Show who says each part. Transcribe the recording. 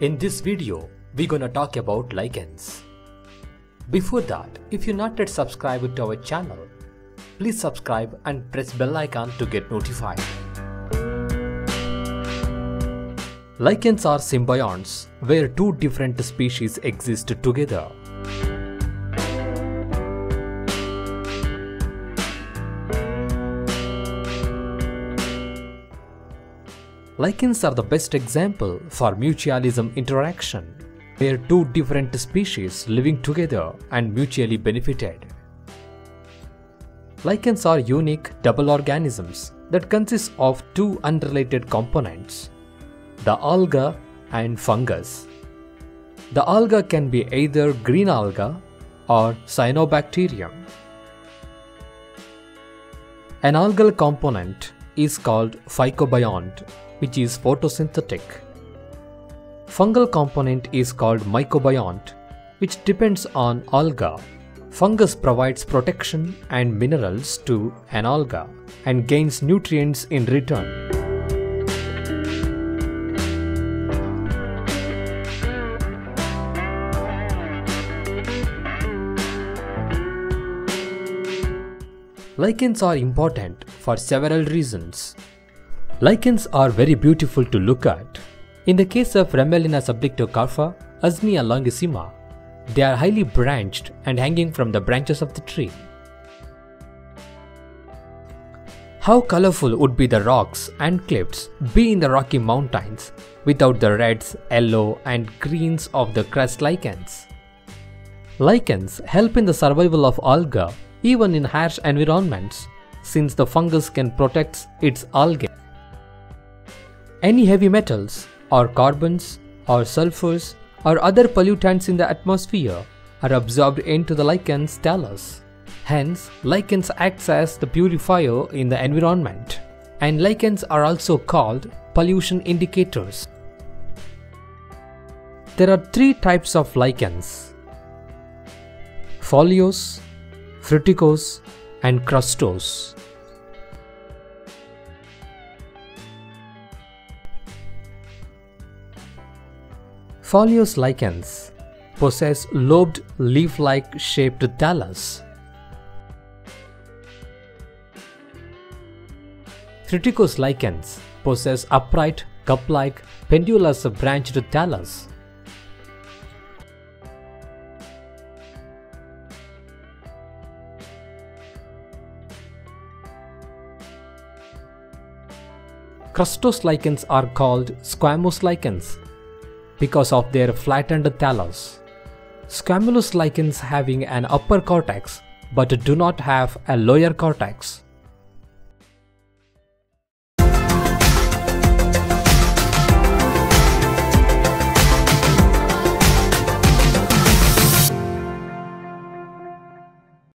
Speaker 1: In this video, we're gonna talk about lichens. Before that, if you're not yet subscribed to our channel, please subscribe and press bell icon to get notified. Lichens are symbionts, where two different species exist together. Lichens are the best example for mutualism interaction, where two different species living together and mutually benefited. Lichens are unique double organisms that consist of two unrelated components, the alga and fungus. The alga can be either green alga or cyanobacterium. An algal component is called phycobiont which is photosynthetic. Fungal component is called mycobiont, which depends on alga. Fungus provides protection and minerals to an alga and gains nutrients in return. Lichens are important for several reasons. Lichens are very beautiful to look at. In the case of Ramalina subdictocarpa, longissima, they are highly branched and hanging from the branches of the tree. How colorful would be the rocks and cliffs be in the Rocky Mountains without the reds, yellow and greens of the crust lichens? Lichens help in the survival of alga even in harsh environments since the fungus can protect its algae. Any heavy metals or carbons or sulfurs or other pollutants in the atmosphere are absorbed into the lichen's thallus. Hence, lichens acts as the purifier in the environment. And lichens are also called pollution indicators. There are three types of lichens. Foliose, fruticose and crustose. Foliose lichens possess lobed leaf-like shaped thallus. Fruticose lichens possess upright, cup-like, pendulous branched thallus. Crustose lichens are called squamous lichens because of their flattened thallus. Squamulous lichens having an upper cortex but do not have a lower cortex.